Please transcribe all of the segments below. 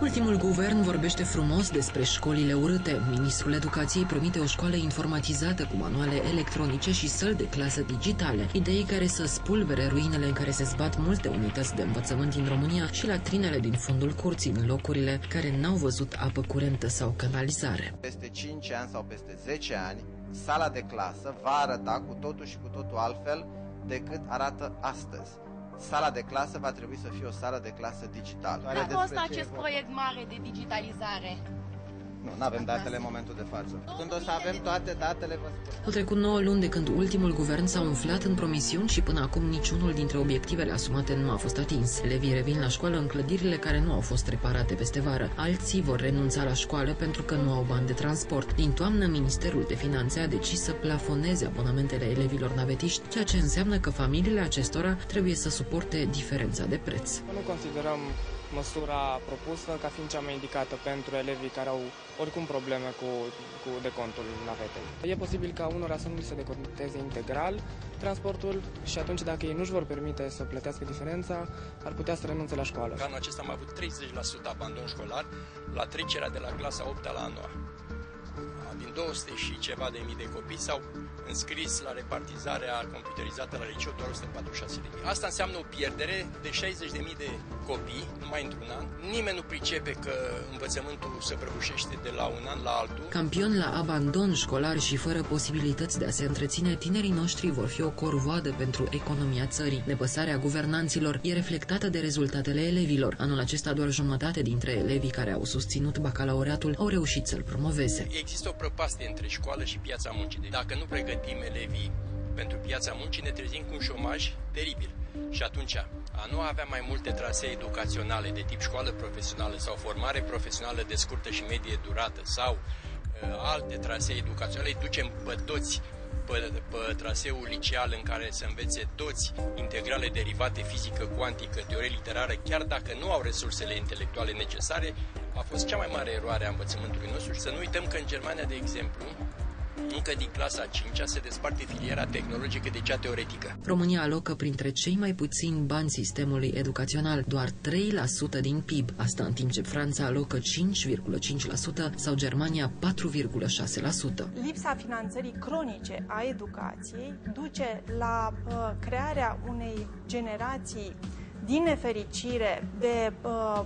Ultimul guvern vorbește frumos despre școlile urâte. Ministrul Educației promite o școală informatizată cu manuale electronice și săli de clasă digitale, idei care să spulbere ruinele în care se zbat multe unități de învățământ din România și latrinele din fundul curții, în locurile care n-au văzut apă curentă sau canalizare. Peste 5 ani sau peste 10 ani, sala de clasă va arăta cu totul și cu totul altfel decât arată astăzi sala de clasă va trebui să fie o sală de clasă digitală. Dar costă acest proiect mare de digitalizare? Nu, nu avem datele în momentul de față. Când o să avem toate datele, vă spun. Au trecut 9 luni de când ultimul guvern s-a umflat în promisiuni și până acum niciunul dintre obiectivele asumate nu a fost atins. Elevii revin la școală în clădirile care nu au fost reparate peste vară. Alții vor renunța la școală pentru că nu au bani de transport. Din toamnă, Ministerul de Finanțe a decis să plafoneze abonamentele elevilor navetiști, ceea ce înseamnă că familiile acestora trebuie să suporte diferența de preț. Nu considerăm măsura propusă ca fiind cea mai indicată pentru elevii care au oricum probleme cu, cu decontul navetei. E posibil ca unora să nu li se deconteze integral transportul și atunci dacă ei nu-și vor permite să plătească diferența, ar putea să renunțe la școală. Anul acesta am avut 30% abandon școlar la trecerea de la clasa 8 la a 9 din 200 și ceva de mii de copii s-au înscris la repartizarea computerizată la liceu doar 146 de mii. Asta înseamnă o pierdere de 60 de mii de copii numai într-un an. Nimeni nu pricepe că învățământul se prăbușește de la un an la altul. Campion la abandon școlar și fără posibilități de a se întreține, tinerii noștri vor fi o corvoadă pentru economia țării. Nepăsarea guvernanților e reflectată de rezultatele elevilor. Anul acesta doar jumătate dintre elevii care au susținut bacalaureatul au reușit să-l promoveze. Există o prăpastie între școală și piața muncii. Deci dacă nu pregătim elevii pentru piața muncii, ne trezim cu un șomaj teribil. Și atunci, a nu avea mai multe trasee educaționale de tip școală profesională sau formare profesională de scurtă și medie durată sau uh, alte trasee educaționale, îi ducem pe toți pe, pe traseul liceal în care să învețe toți integrale derivate fizică, cuantică, teorie literară, chiar dacă nu au resursele intelectuale necesare, a fost cea mai mare eroare a învățământului nostru și să nu uităm că în Germania, de exemplu, încă din clasa 5 se desparte filiera tehnologică de cea teoretică. România alocă printre cei mai puțini bani sistemului educațional, doar 3% din PIB, asta în timp ce Franța alocă 5,5% sau Germania 4,6%. Lipsa finanțării cronice a educației duce la uh, crearea unei generații din nefericire de uh,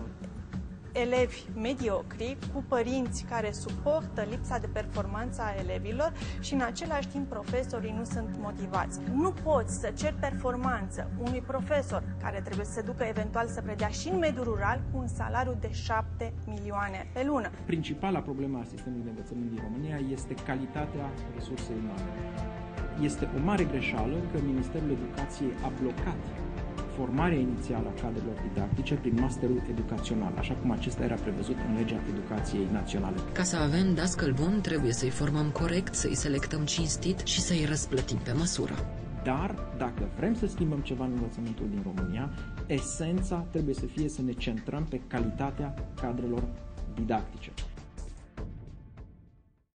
elevi mediocri, cu părinți care suportă lipsa de performanță a elevilor și în același timp profesorii nu sunt motivați. Nu poți să ceri performanță unui profesor care trebuie să se ducă eventual să predea și în mediul rural cu un salariu de 7 milioane pe lună. Principala problemă a sistemului de învățământ din România este calitatea resursei umane. Este o mare greșeală că Ministerul Educației a blocat formarea inițială a cadrelor didactice prin masterul educațional, așa cum acesta era prevăzut în legea educației naționale. Ca să avem dascăl bun, trebuie să-i formăm corect, să-i selectăm cinstit și să-i răsplătim pe măsură. Dar, dacă vrem să schimbăm ceva în învățământul din România, esența trebuie să fie să ne centrăm pe calitatea cadrelor didactice.